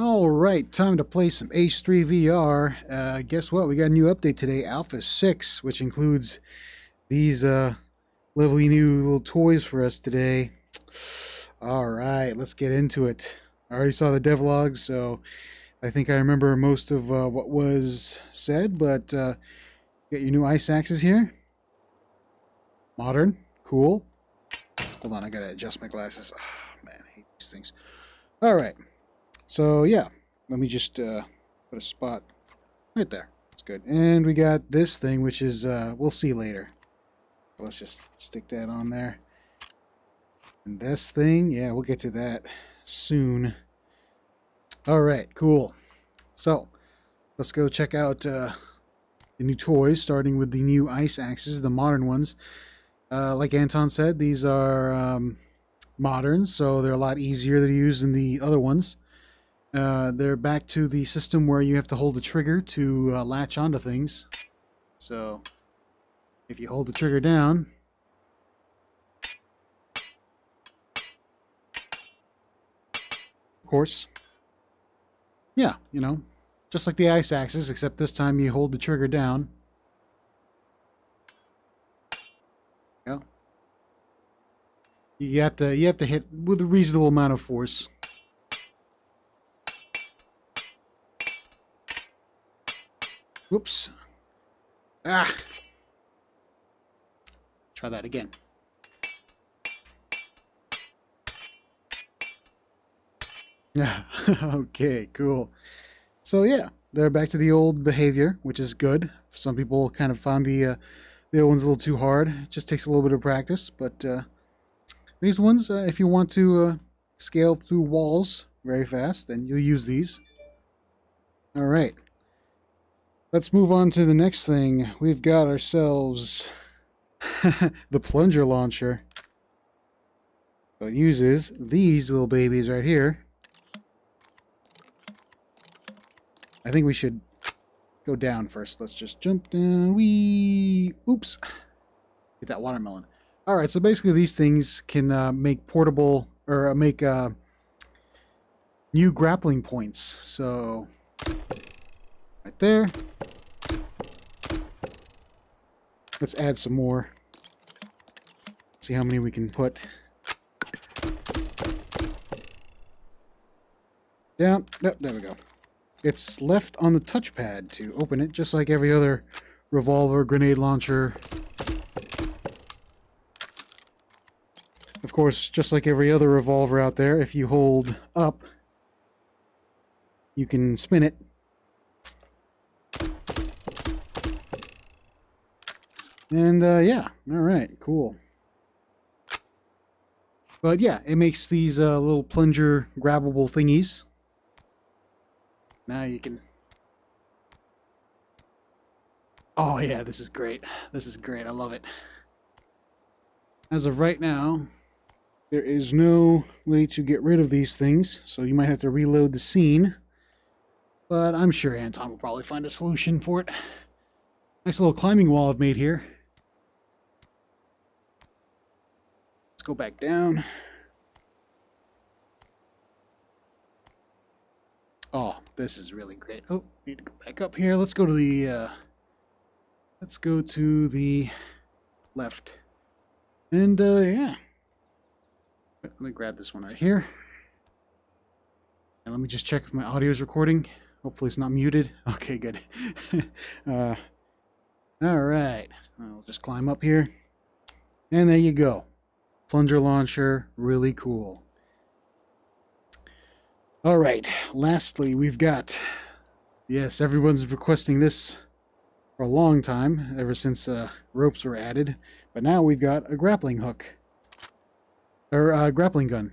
All right, time to play some H3 VR. Uh, guess what? We got a new update today, Alpha 6, which includes these uh, lovely new little toys for us today. All right, let's get into it. I already saw the devlog, so I think I remember most of uh, what was said, but uh, get your new ice axes here. Modern, cool. Hold on, I gotta adjust my glasses. Oh, man, I hate these things. All right. So yeah, let me just uh, put a spot right there. That's good. And we got this thing, which is, uh, we'll see later. Let's just stick that on there. And this thing, yeah, we'll get to that soon. All right, cool. So let's go check out uh, the new toys, starting with the new ice axes, the modern ones. Uh, like Anton said, these are um, modern, so they're a lot easier to use than the other ones. Uh, they're back to the system where you have to hold the trigger to uh, latch onto things. So, if you hold the trigger down, of course, yeah, you know, just like the ice axes, except this time you hold the trigger down. Yeah. You have to you have to hit with a reasonable amount of force. Whoops. Ah. Try that again. Yeah. okay, cool. So yeah, they're back to the old behavior, which is good. Some people kind of found the uh, the old ones a little too hard. It just takes a little bit of practice, but uh, these ones, uh, if you want to uh, scale through walls very fast, then you'll use these. All right. Let's move on to the next thing. We've got ourselves the plunger launcher. So it uses these little babies right here. I think we should go down first. Let's just jump down. We oops. Get that watermelon. All right, so basically these things can uh, make portable or uh, make uh, new grappling points. So right there. Let's add some more. See how many we can put. Down. Yep, there we go. It's left on the touchpad to open it, just like every other revolver, grenade launcher. Of course, just like every other revolver out there, if you hold up, you can spin it And uh, yeah, all right, cool. But yeah, it makes these uh, little plunger grabbable thingies. Now you can... Oh yeah, this is great. This is great. I love it. As of right now, there is no way to get rid of these things, so you might have to reload the scene. But I'm sure Anton will probably find a solution for it. Nice little climbing wall I've made here. Go back down. Oh, this is really great. Oh, need to go back up here. Let's go to the, uh, let's go to the left. And, uh, yeah. Let me grab this one right here. And let me just check if my audio is recording. Hopefully it's not muted. Okay, good. uh, all right. I'll just climb up here. And there you go plunger launcher, really cool. All right, lastly, we've got, yes, everyone's requesting this for a long time, ever since uh, ropes were added, but now we've got a grappling hook, or uh, grappling gun.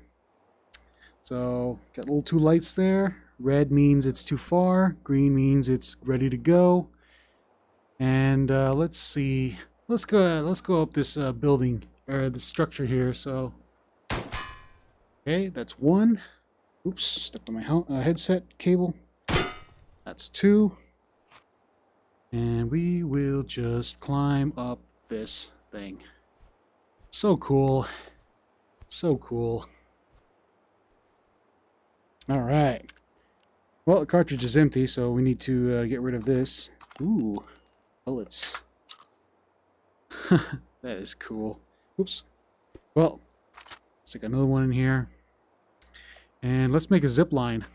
So, got little two lights there. Red means it's too far, green means it's ready to go. And uh, let's see, let's go, let's go up this uh, building or the structure here. So, okay, that's one. Oops, stepped on my uh, headset cable. That's two. And we will just climb up this thing. So cool. So cool. All right. Well, the cartridge is empty, so we need to uh, get rid of this. Ooh, bullets. that is cool. Oops. Well, stick another one in here. And let's make a zip line.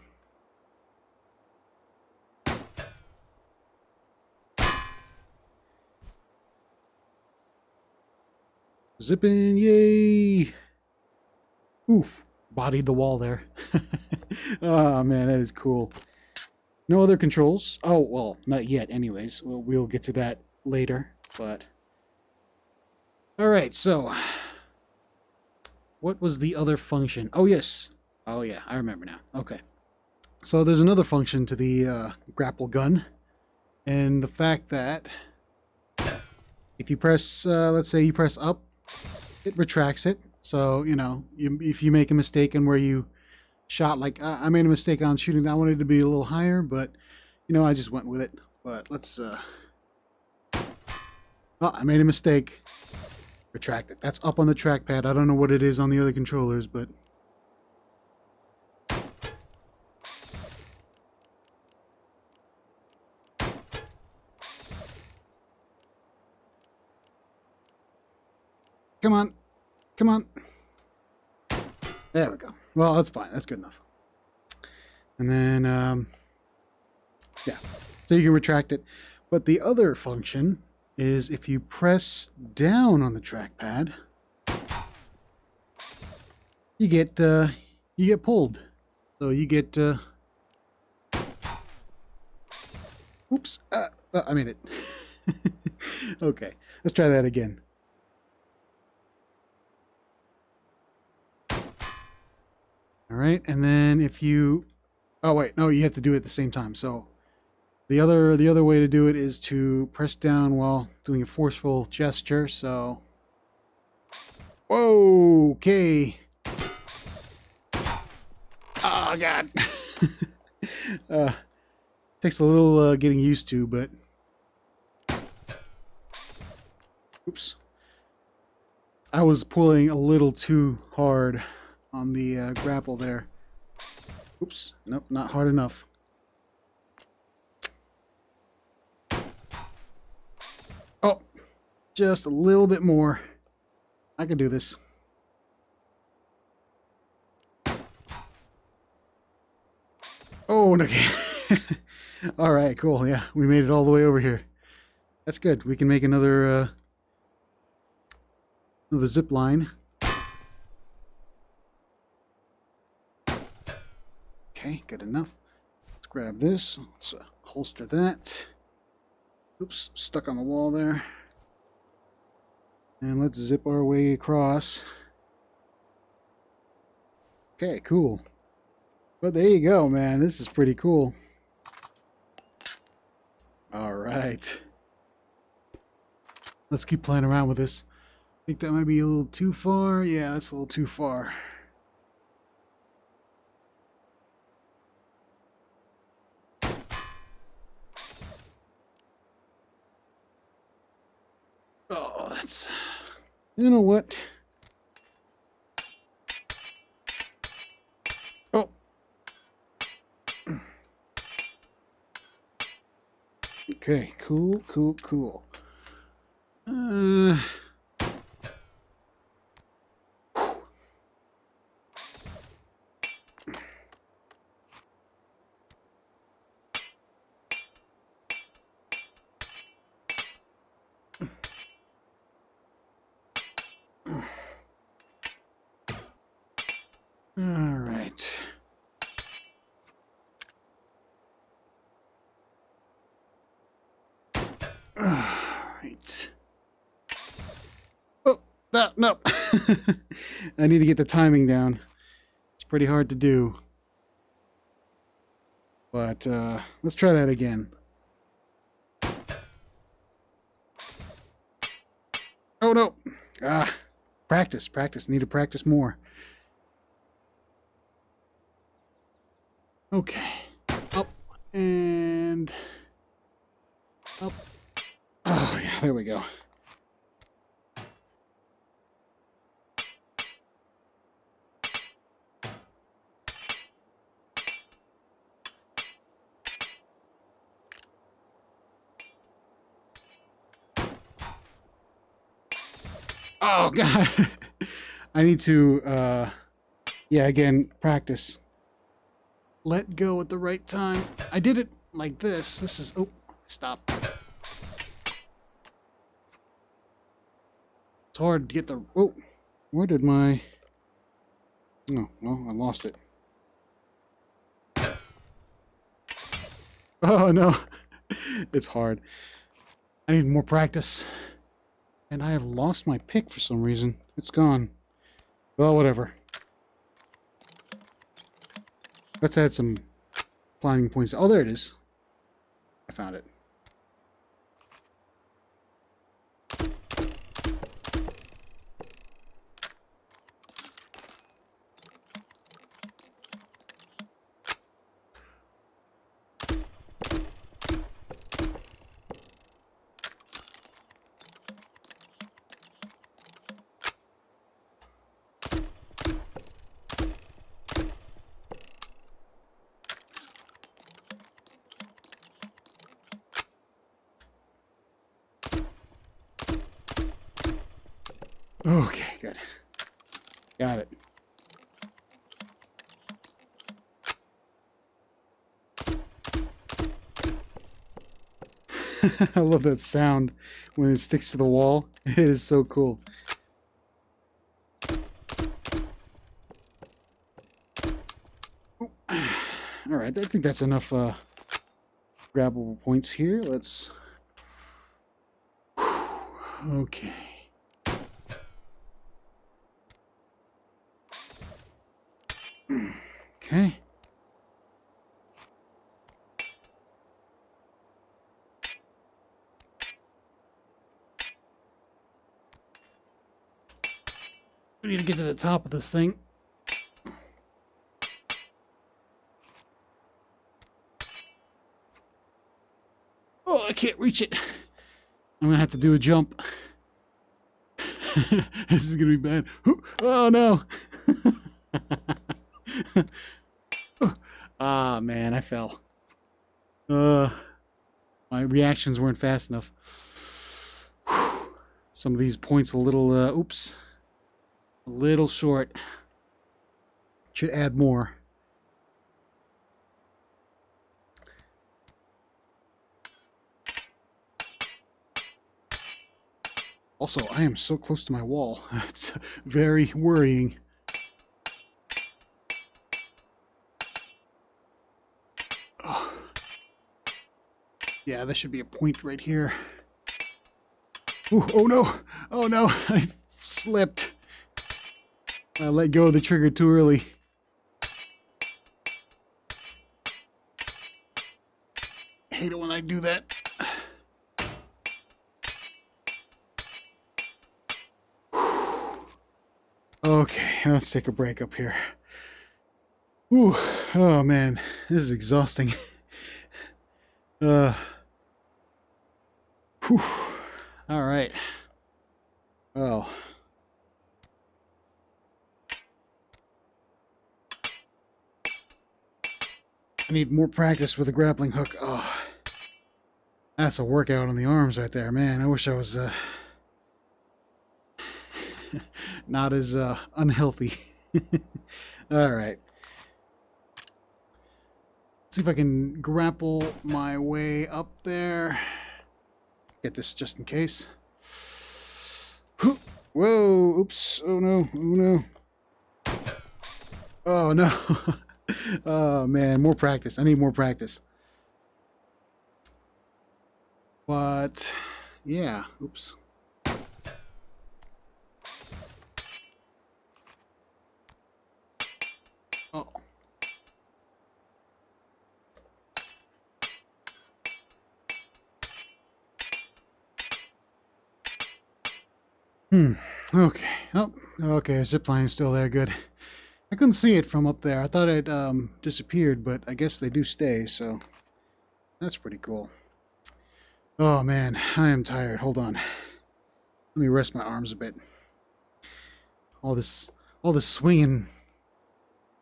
Zipping, yay! Oof, bodied the wall there. oh man, that is cool. No other controls. Oh, well, not yet anyways. We'll, we'll get to that later, but... Alright, so... What was the other function? Oh, yes. Oh, yeah, I remember now. Okay. So there's another function to the uh, grapple gun. And the fact that if you press, uh, let's say you press up, it retracts it. So, you know, you, if you make a mistake in where you shot, like I made a mistake on shooting, I wanted to be a little higher, but, you know, I just went with it. But let's, uh, oh, I made a mistake. Retract it. That's up on the trackpad. I don't know what it is on the other controllers, but Come on. Come on. There we go. Well, that's fine. That's good enough. And then, um, yeah. So you can retract it. But the other function is if you press down on the trackpad, you get, uh, you get pulled. So you get, uh, oops, uh, uh I made it. okay, let's try that again. All right, and then if you, oh wait, no, you have to do it at the same time. So the other the other way to do it is to press down while doing a forceful gesture. So, whoa, okay. Oh God. uh, takes a little uh, getting used to, but oops. I was pulling a little too hard on the uh, grapple there. Oops, nope, not hard enough. Oh, just a little bit more. I can do this. Oh, okay. all right, cool. Yeah, we made it all the way over here. That's good. We can make another uh, another zip line. Okay, good enough. Let's grab this. Let's uh, holster that. Oops, stuck on the wall there. And let's zip our way across. Okay, cool. But there you go, man. This is pretty cool. Alright. Let's keep playing around with this. I think that might be a little too far. Yeah, that's a little too far. that's... You know what? Oh. Okay, cool, cool, cool. Uh... All right. All right. Oh, no, no. I need to get the timing down. It's pretty hard to do. But uh, let's try that again. Oh, no. Ah, practice, practice. Need to practice more. Okay. Up and up. Oh, yeah, there we go. Oh god. I need to uh yeah, again, practice. Let go at the right time. I did it like this. This is oh, stop. It's hard to get the oh, where did my No, no, I lost it. Oh no. it's hard. I need more practice. And I have lost my pick for some reason. It's gone. Well, whatever. Let's add some climbing points. Oh, there it is. I found it. Okay, good. Got it. I love that sound when it sticks to the wall. It is so cool. Alright, I think that's enough uh, grabbable points here. Let's... Okay. Okay. We need to get to the top of this thing. Oh, I can't reach it. I'm gonna have to do a jump. this is gonna be bad. Oh no! ah, oh, man, I fell. Uh, my reactions weren't fast enough. Some of these points a little, uh, oops, little short. Should add more. Also, I am so close to my wall. It's very worrying. Yeah, there should be a point right here. Ooh, oh no! Oh no! I slipped. I let go of the trigger too early. I hate it when I do that. Okay, let's take a break up here. Ooh, oh man, this is exhausting. uh, Whew. All right. Well. I need more practice with a grappling hook. Oh. That's a workout on the arms right there. Man, I wish I was uh, not as uh, unhealthy. All right. See if I can grapple my way up there. Get this just in case. Whoa, oops, oh no, oh no. Oh no. Oh man, more practice. I need more practice. But, yeah, oops. Hmm. Okay. Oh, okay. Zip line is still there. Good. I couldn't see it from up there. I thought it um, disappeared, but I guess they do stay, so that's pretty cool. Oh, man. I am tired. Hold on. Let me rest my arms a bit. All this, all this swinging,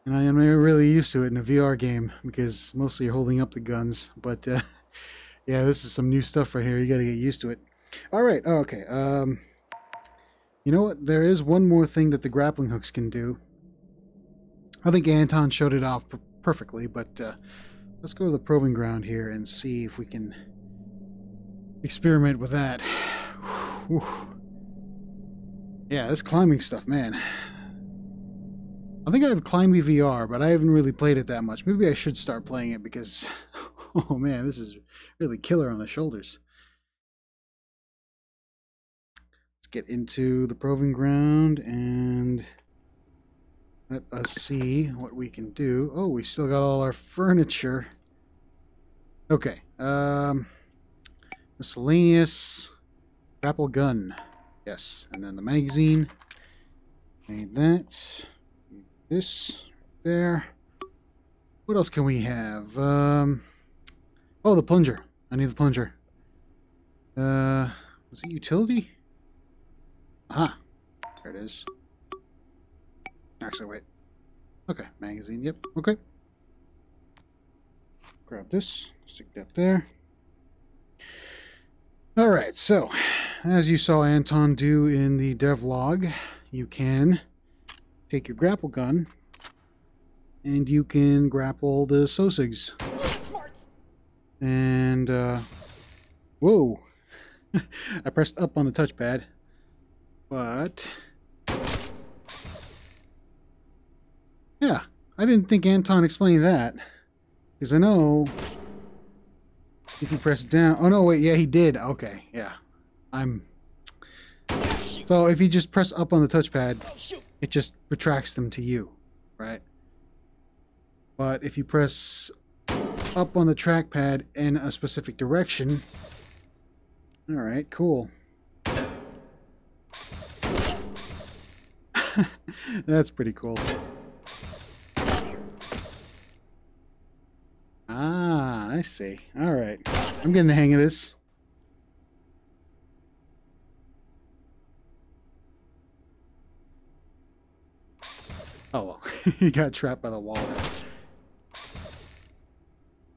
and I am really used to it in a VR game because mostly you're holding up the guns. But uh, yeah, this is some new stuff right here. You got to get used to it. All right. Oh, okay. Um, You know what? There is one more thing that the grappling hooks can do. I think Anton showed it off per perfectly, but uh, let's go to the proving ground here and see if we can experiment with that. yeah, this climbing stuff, man. I think I have Climbey VR, but I haven't really played it that much. Maybe I should start playing it because, oh man, this is really killer on the shoulders. Let's get into the proving ground and let us see what we can do. Oh, we still got all our furniture. Okay. Um, miscellaneous grapple gun. Yes. And then the magazine. Need that. This. There. What else can we have? Um, oh, the plunger. I need the plunger. Uh, was it utility? Ah, there it is. Actually, wait. Okay, magazine, yep, okay. Grab this, stick that there. Alright, so, as you saw Anton do in the devlog, you can take your grapple gun and you can grapple the Sosigs. And, uh, whoa. I pressed up on the touchpad, but Yeah, I didn't think Anton explained that. Because I know if you press down... Oh, no, wait, yeah, he did. Okay, yeah. I'm... So if you just press up on the touchpad, it just retracts them to you, right? But if you press up on the trackpad in a specific direction... Alright, cool. That's pretty cool. Ah, I see. All right. I'm getting the hang of this. Oh, well. he got trapped by the wall.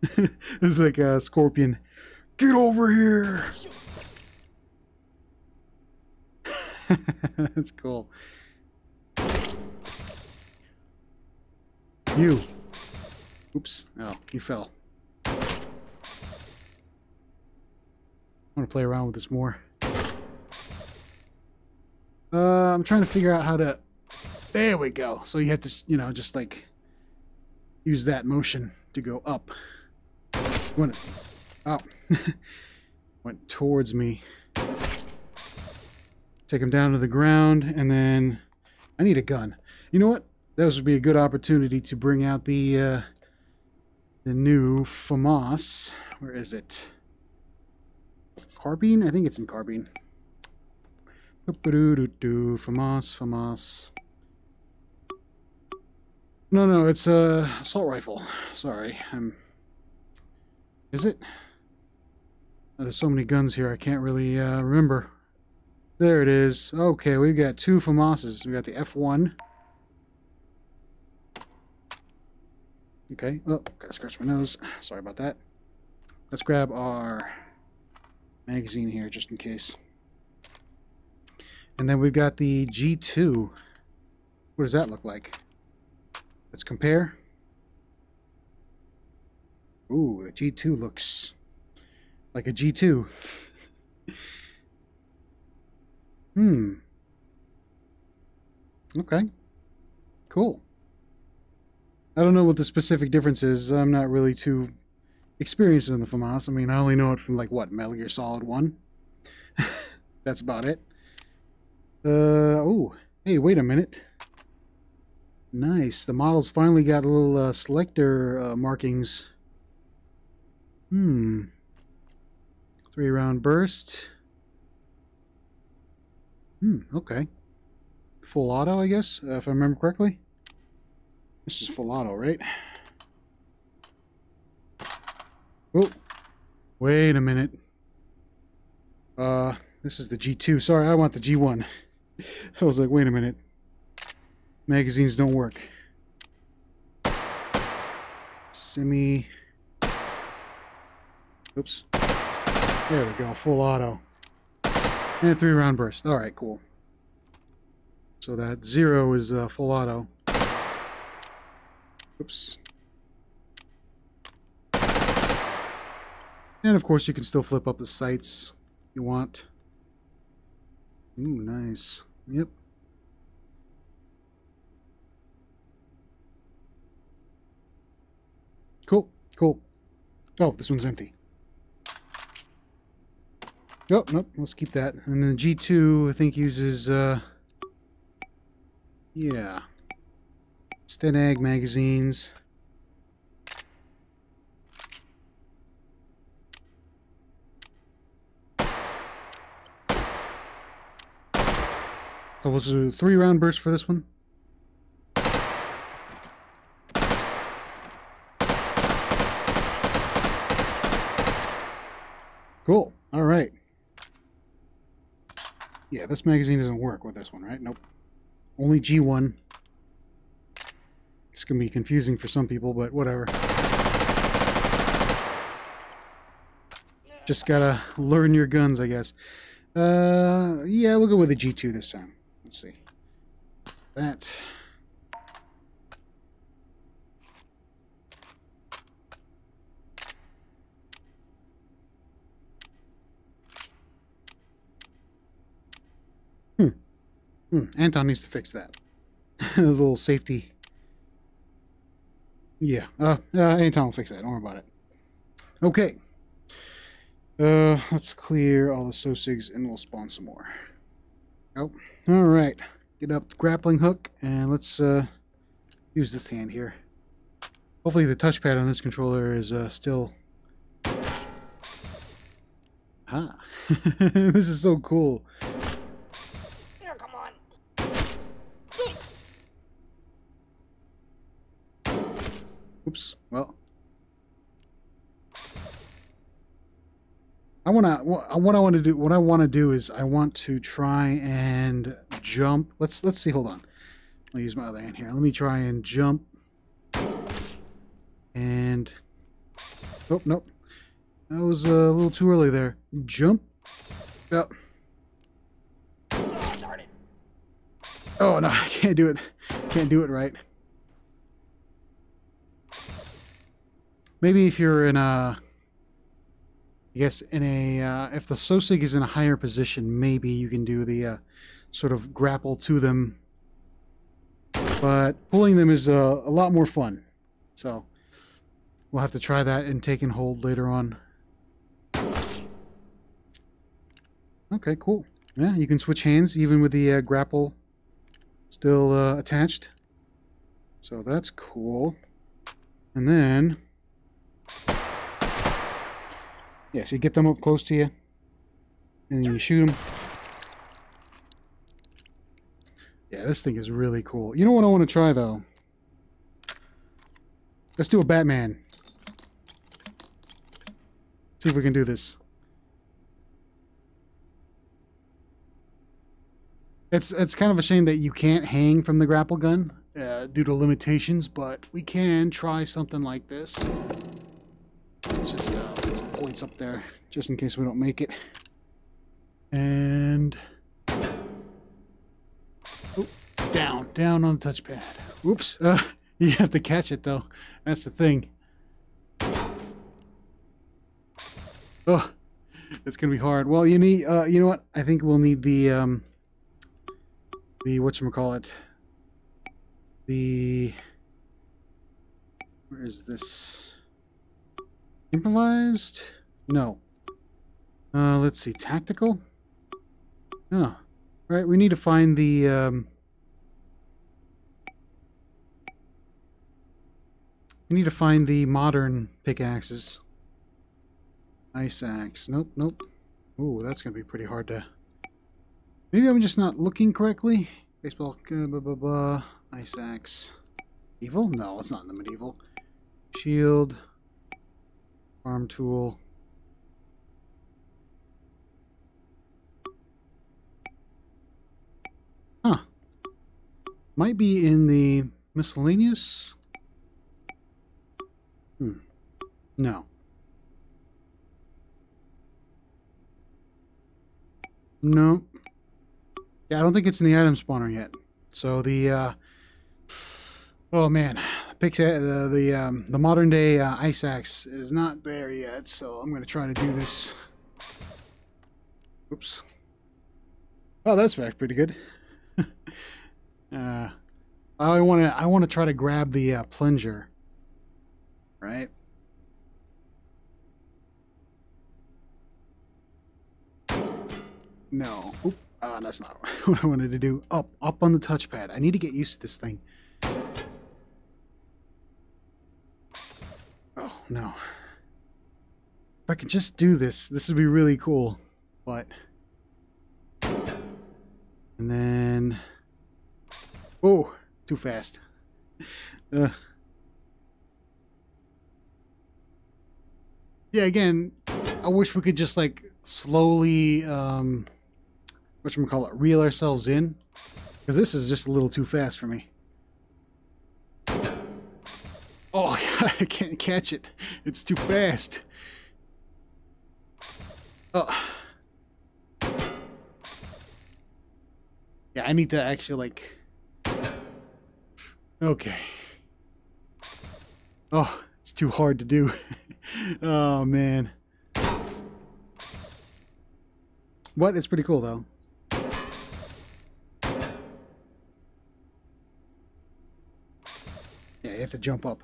it's like a scorpion. Get over here! That's cool. You. Oops. Oh, you fell. I want to play around with this more. Uh, I'm trying to figure out how to... There we go. So you have to, you know, just like use that motion to go up. Went up. Went towards me. Take him down to the ground, and then I need a gun. You know what? This would be a good opportunity to bring out the uh, the new FAMAS. Where is it? Carbine? I think it's in Carbine. FAMAS, FAMAS. No, no, it's a assault rifle. Sorry, I'm. Is it? Oh, there's so many guns here, I can't really uh, remember. There it is. Okay, we've got two FAMASes. We got the F1. Okay. Oh, gotta scratch my nose. Sorry about that. Let's grab our magazine here just in case. And then we've got the G2. What does that look like? Let's compare. Ooh, the G2 looks like a G2. hmm. Okay. Cool. I don't know what the specific difference is. I'm not really too experienced in the FAMAS. I mean, I only know it from, like, what, Metal Gear Solid 1? That's about it. Uh, oh, hey, wait a minute. Nice. The models finally got a little uh, selector uh, markings. Hmm. Three round burst. Hmm, okay. Full auto, I guess, uh, if I remember correctly. This is full auto, right? Oh, wait a minute. Uh, this is the G2. Sorry, I want the G1. I was like, wait a minute. Magazines don't work. Semi. Oops. There we go, full auto. And three round burst. Alright, cool. So that zero is uh, full auto. Oops. And of course you can still flip up the sights you want. Ooh, nice. Yep. Cool, cool. Oh, this one's empty. Oh, nope, let's keep that. And then G2, I think, uses, uh, yeah, STANAG magazines. So was a three round burst for this one? Cool. All right. Yeah, this magazine doesn't work with this one, right? Nope. Only G1. It's going to be confusing for some people, but whatever. Just gotta learn your guns, I guess. Uh, yeah, we'll go with the G2 this time. Let's see. That. Hmm. Hmm. Anton needs to fix that. A little safety. Yeah. Uh, uh, Anton will fix that. Don't worry about it. Okay. Uh, let's clear all the Sosigs and we'll spawn some more. Oh, all right. Get up the grappling hook and let's uh, use this hand here. Hopefully the touchpad on this controller is uh, still... Ah, this is so cool. Here, come on. Oops. Well. I want to what I want to do what I want to do is I want to try and jump. Let's let's see. Hold on. I'll use my other hand here. Let me try and jump. And oh nope. That was a little too early there. Jump. Oh. Oh no, I can't do it. Can't do it right. Maybe if you're in a, I guess in a, uh, if the Sosig is in a higher position, maybe you can do the uh, sort of grapple to them. But pulling them is uh, a lot more fun. So we'll have to try that and take and hold later on. Okay, cool. Yeah, you can switch hands even with the uh, grapple still uh, attached. So that's cool. And then, yeah, so you get them up close to you, and you shoot them. Yeah, this thing is really cool. You know what I want to try, though? Let's do a Batman. See if we can do this. It's it's kind of a shame that you can't hang from the grapple gun uh, due to limitations, but we can try something like this. Let's just uh, some points up there, just in case we don't make it. And oh, down, down on the touchpad. Oops, uh, you have to catch it though. That's the thing. Oh, it's gonna be hard. Well, you need, uh, you know what? I think we'll need the um, the whatchamacallit, the, where is this, improvised? No. Uh, let's see, tactical? No. Right, we need to find the, um, we need to find the modern pickaxes. Ice axe. Nope, nope. Ooh, that's gonna be pretty hard to Maybe I'm just not looking correctly. Baseball, uh, blah, blah, blah. Ice axe. Evil? No, it's not in the medieval. Shield. Farm tool. Huh. Might be in the miscellaneous. Hmm. No. No. Yeah, I don't think it's in the item spawner yet. So the uh, oh man, pick the the um, the modern day uh, ice axe is not there yet. So I'm gonna try to do this. Oops. Oh, that's back pretty good. uh, I want to I want to try to grab the uh, plunger. Right. No. Oop. Ah, that's not what I wanted to do. Up, up on the touchpad. I need to get used to this thing. No. If I could just do this, this would be really cool. But... And then... Oh, too fast. Uh, yeah, again, I wish we could just, like, slowly... Um, what you call it, reel ourselves in, because this is just a little too fast for me. Oh, I can't catch it. It's too fast. Oh. Yeah, I need to actually, like... Okay. Oh, it's too hard to do. oh, man. What? It's pretty cool, though. Yeah, you have to jump up.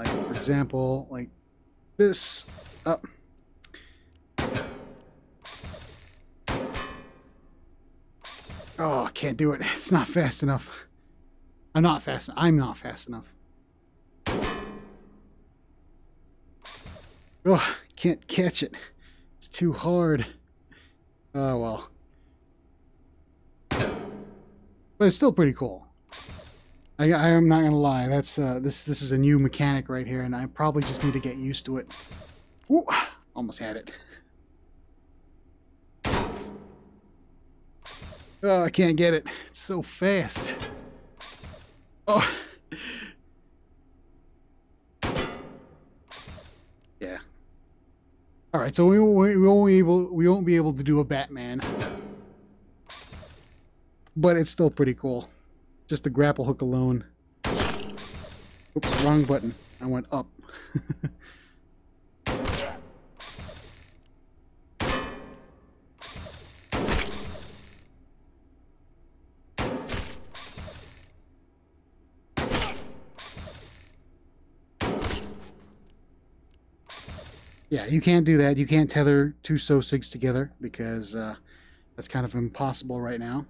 Like, for example, like this. Up. Oh, I can't do it. It's not fast enough. I'm not fast. I'm not fast enough. Oh, can't catch it. It's too hard. Oh, well. But it's still pretty cool. I, I am not gonna lie. That's uh, this this is a new mechanic right here, and I probably just need to get used to it. Ooh, almost had it. Oh, I can't get it. It's so fast. Oh. Yeah. All right, so we we, we won't be able we won't be able to do a Batman, but it's still pretty cool. Just the grapple hook alone. Oops, wrong button. I went up. yeah, you can't do that. You can't tether two SOSIGs together because uh, that's kind of impossible right now.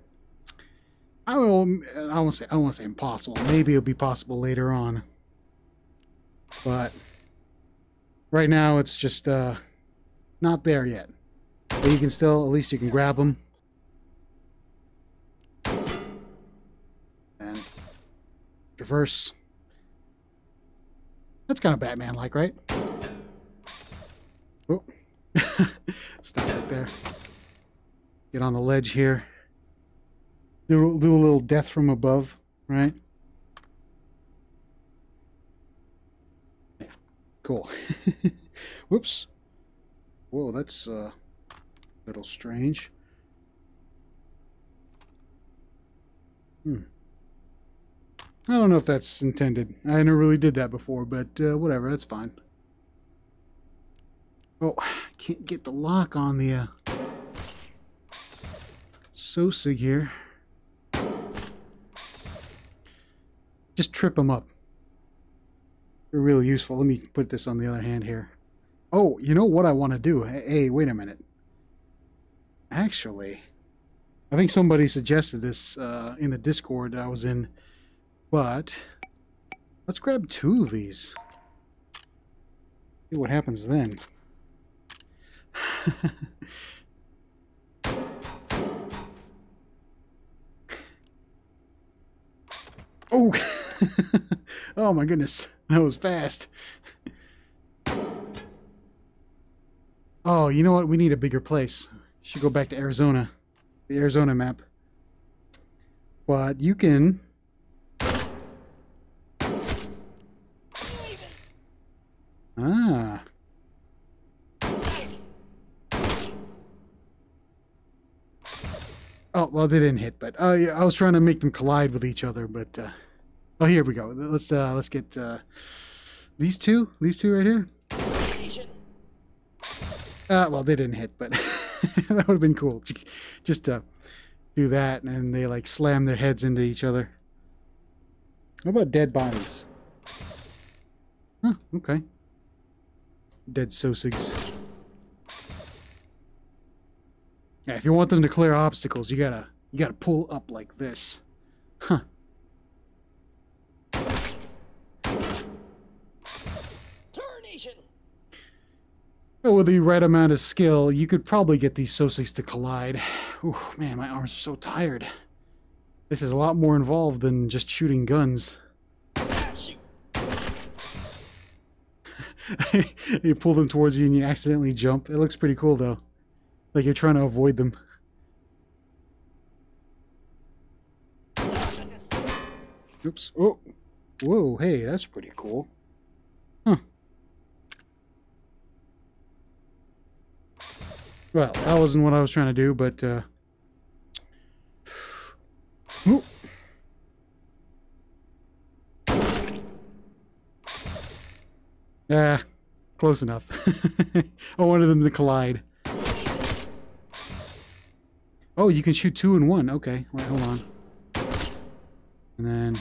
I will. I won't say. I don't say impossible. Maybe it'll be possible later on. But right now, it's just uh, not there yet. But you can still. At least you can grab them. And traverse. That's kind of Batman-like, right? Oh. Stop right there. Get on the ledge here. Do, do a little death from above, right? Yeah, cool. Whoops. Whoa, that's uh, a little strange. Hmm. I don't know if that's intended. I never really did that before, but uh, whatever, that's fine. Oh, can't get the lock on the uh, SOSIG here. Just trip them up. They're really useful. Let me put this on the other hand here. Oh, you know what I want to do? Hey, wait a minute. Actually, I think somebody suggested this uh, in the Discord I was in, but let's grab two of these. See what happens then. oh! oh my goodness, that was fast. oh, you know what? We need a bigger place. Should go back to Arizona, the Arizona map. But you can. Ah. Oh, well, they didn't hit, but uh, yeah, I was trying to make them collide with each other. But uh, oh, here we go. Let's uh, let's get uh, these two. These two right here. Uh, well, they didn't hit, but that would have been cool. Just to do that, and they like slam their heads into each other. What about dead bodies? Huh, okay. Dead Sosigs. Yeah, if you want them to clear obstacles, you gotta you gotta pull up like this. Huh. Tarnation. Well, with the right amount of skill, you could probably get these Sosigs to collide. Ooh, man, my arms are so tired. This is a lot more involved than just shooting guns. You pull them towards you and you accidentally jump. It looks pretty cool though. Like you're trying to avoid them. Oops. Oh. Whoa, hey, that's pretty cool. Huh. Well, that wasn't what I was trying to do, but uh Ooh. Yeah, close enough. I wanted them to collide. Oh, you can shoot two in one. Okay, wait, hold on. And then,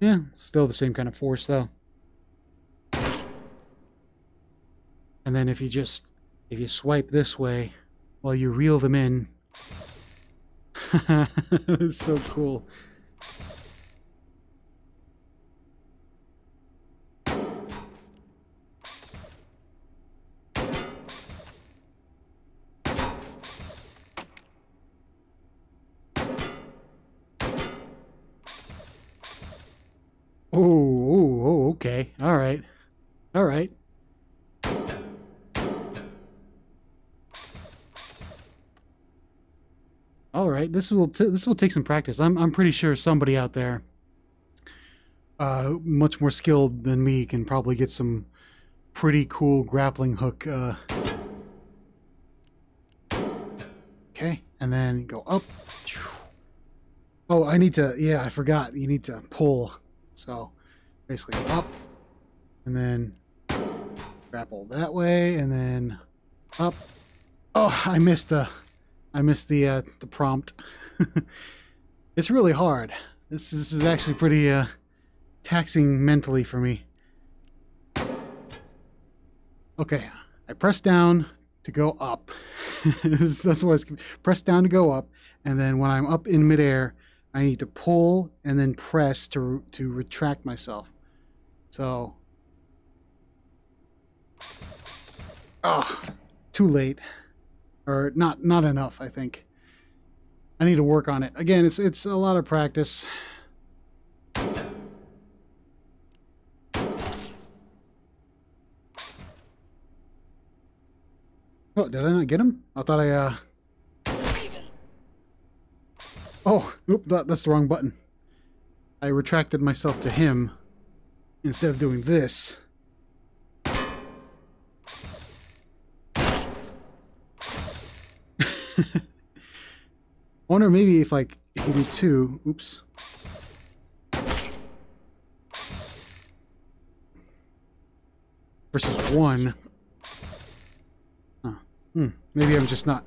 yeah, still the same kind of force though. And then if you just, if you swipe this way while you reel them in. it's so cool. Oh, oh, oh, okay. All right. All right. Right. This will this will take some practice. I'm I'm pretty sure somebody out there uh much more skilled than me can probably get some pretty cool grappling hook uh Okay, and then go up. Oh, I need to yeah, I forgot. You need to pull. So basically up and then grapple that way and then up. Oh, I missed the I missed the uh, the prompt. it's really hard. This, this is actually pretty uh, taxing mentally for me. Okay, I press down to go up. That's what I was press down to go up, and then when I'm up in midair, I need to pull and then press to to retract myself. So, oh, too late, or not not enough. I think I need to work on it. Again, it's it's a lot of practice. Oh, did I not get him? I thought I uh. Oh, oop, that, that's the wrong button. I retracted myself to him instead of doing this. I wonder maybe if like if you do two, oops. Versus one. Huh. Hmm. Maybe I'm just not.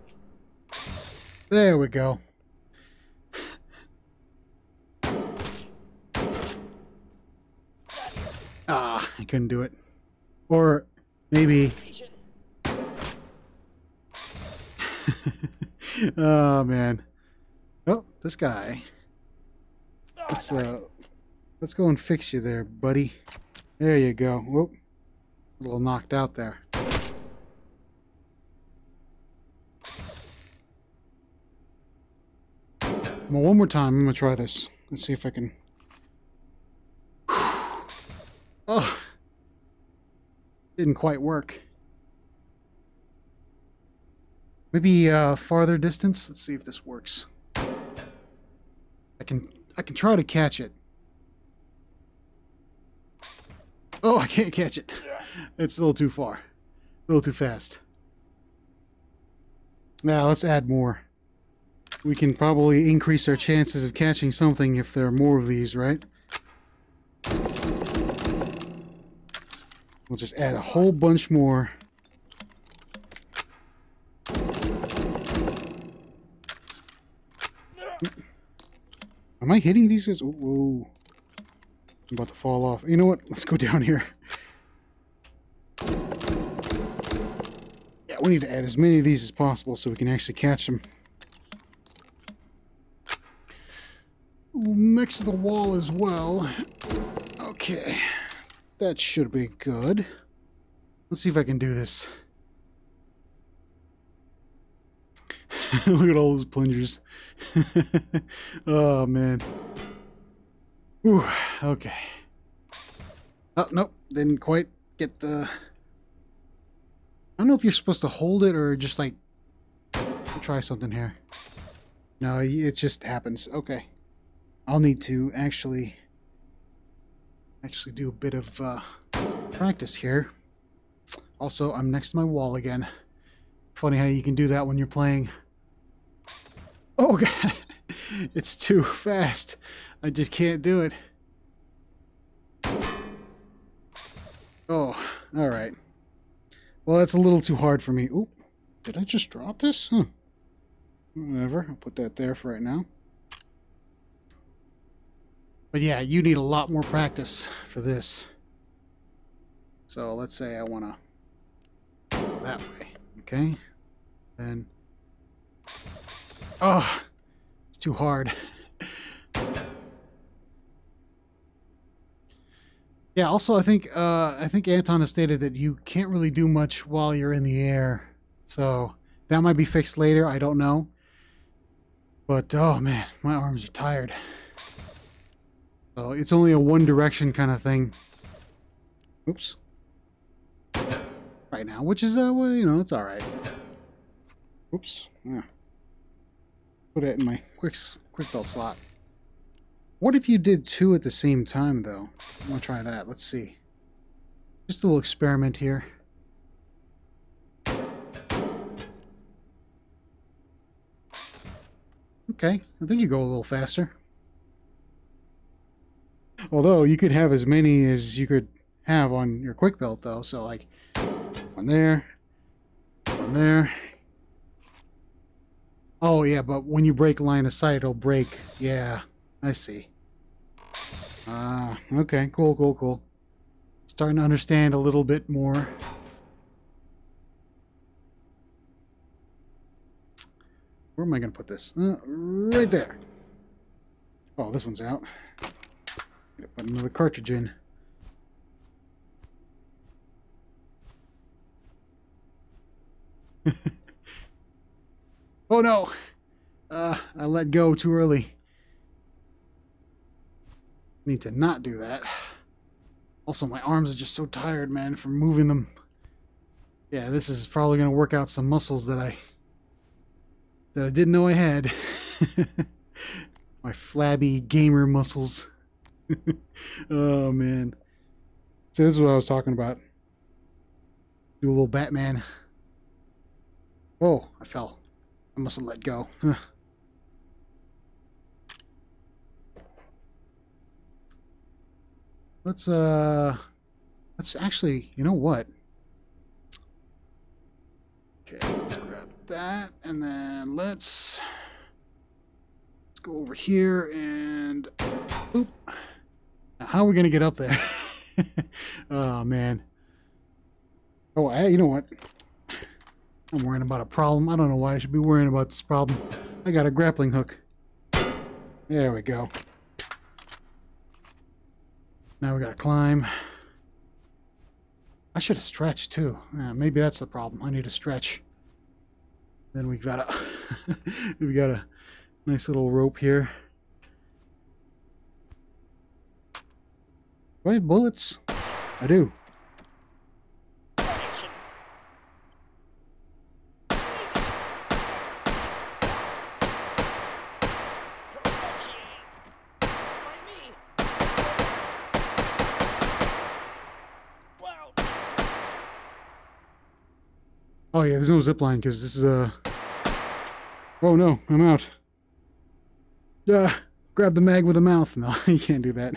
There we go. Ah, I couldn't do it. Or maybe. Oh man. Oh, this guy. Oh, Let's uh, let's go and fix you there, buddy. There you go. Whoop. A little knocked out there. Well, one more time. I'm gonna try this. Let's see if I can. Oh, didn't quite work. Maybe uh, farther distance. Let's see if this works. I can I can try to catch it. Oh, I can't catch it. It's a little too far. A little too fast. Now let's add more. we can probably increase our chances of catching something if there are more of these, right? We'll just add a whole bunch more. Am I hitting these guys? Whoa. I'm about to fall off. You know what? Let's go down here. Yeah, we need to add as many of these as possible so we can actually catch them. Next to the wall as well. Okay. That should be good. Let's see if I can do this. Look at all those plungers. oh, man. Whew, okay. Oh, nope. Didn't quite get the... I don't know if you're supposed to hold it or just, like... Try something here. No, it just happens. Okay. I'll need to actually... Actually do a bit of, uh, practice here. Also, I'm next to my wall again. Funny how you can do that when you're playing Oh, God. It's too fast. I just can't do it. Oh, all right. Well, that's a little too hard for me. Oop. Did I just drop this? Huh. Whatever. I'll put that there for right now. But yeah, you need a lot more practice for this. So let's say I want to go that way. Okay. Then Oh, it's too hard. yeah, also I think uh, I think Anton has stated that you can't really do much while you're in the air. So that might be fixed later, I don't know. But oh man, my arms are tired. So it's only a one direction kind of thing. Oops. Right now, which is uh well, you know, it's alright. Oops. Yeah put it in my quick quick belt slot. What if you did two at the same time, though? I want to try that. Let's see. Just a little experiment here. Okay, I think you go a little faster. Although, you could have as many as you could have on your quick belt, though. So, like, one there, one there, Oh, yeah, but when you break line of sight, it'll break. Yeah, I see. Ah, uh, okay, cool, cool, cool. Starting to understand a little bit more. Where am I going to put this? Uh, right there. Oh, this one's out. Put another cartridge in. Oh no! Uh, I let go too early. Need to not do that. Also, my arms are just so tired, man, from moving them. Yeah, this is probably going to work out some muscles that I that I didn't know I had. my flabby gamer muscles. oh man. So this is what I was talking about. Do a little Batman. Oh, I fell. I must have let go. let's, uh... Let's actually... You know what? Okay, let's grab that, and then let's... Let's go over here, and... Boop. Now, how are we going to get up there? oh, man. Oh, I, you know what? I'm worrying about a problem. I don't know why I should be worrying about this problem. I got a grappling hook. There we go. Now we gotta climb. I should have stretched too. Yeah, maybe that's the problem. I need to stretch. Then we got a we got a nice little rope here. Do I have bullets? I do. Oh yeah, there's no zip line because this is a... Uh... Oh no, I'm out. uh, grab the mag with a mouth. No, you can't do that.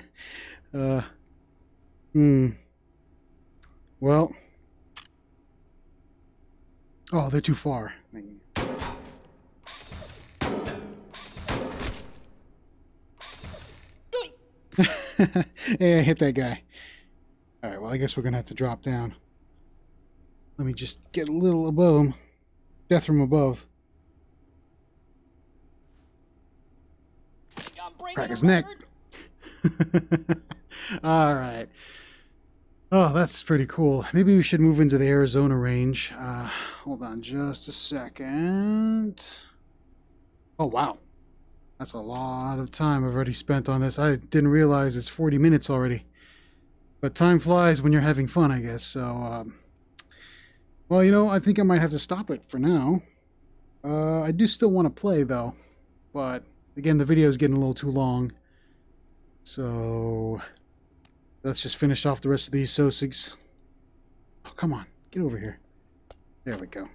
Uh, hmm. Well. Oh, they're too far. I hit that guy. Alright, well, I guess we're going to have to drop down. Let me just get a little above him. Death from above. Crack his neck. Alright. Oh, that's pretty cool. Maybe we should move into the Arizona range. Uh, hold on just a second. Oh, wow. That's a lot of time I've already spent on this. I didn't realize it's 40 minutes already. But time flies when you're having fun, I guess. So, um, well, you know, I think I might have to stop it for now. Uh, I do still want to play, though. But, again, the video is getting a little too long. So, let's just finish off the rest of these Sosigs. Oh, come on. Get over here. There we go.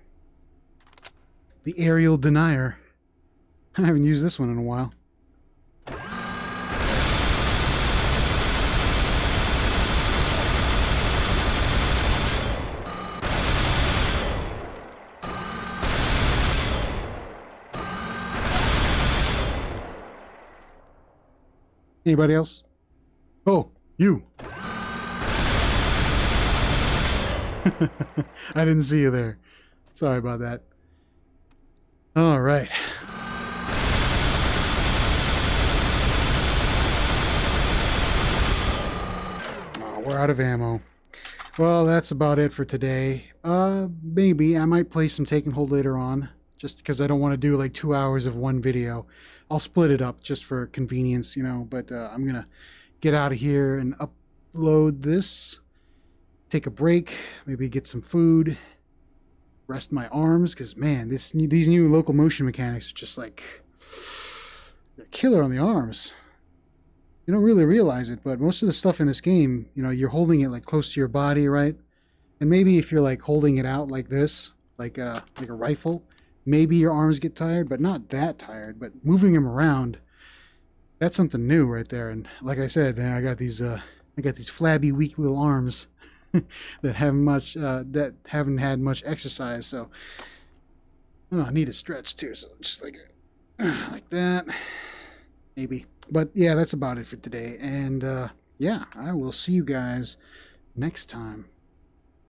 The Aerial Denier. I haven't used this one in a while. Anybody else? Oh, you. I didn't see you there. Sorry about that. All right. Oh, we're out of ammo. Well, that's about it for today. Uh, maybe I might play some Take and Hold later on, just because I don't want to do like two hours of one video. I'll split it up just for convenience, you know. But uh, I'm gonna get out of here and upload this. Take a break, maybe get some food, rest my arms, because man, this these new locomotion mechanics are just like they're killer on the arms. You don't really realize it, but most of the stuff in this game, you know, you're holding it like close to your body, right? And maybe if you're like holding it out like this, like a like a rifle, maybe your arms get tired, but not that tired. But moving them around, that's something new right there. And like I said, I got these uh, I got these flabby, weak little arms that haven't much uh, that haven't had much exercise. So oh, I need a stretch too. So just like like that, maybe. But yeah, that's about it for today. And uh, yeah, I will see you guys next time.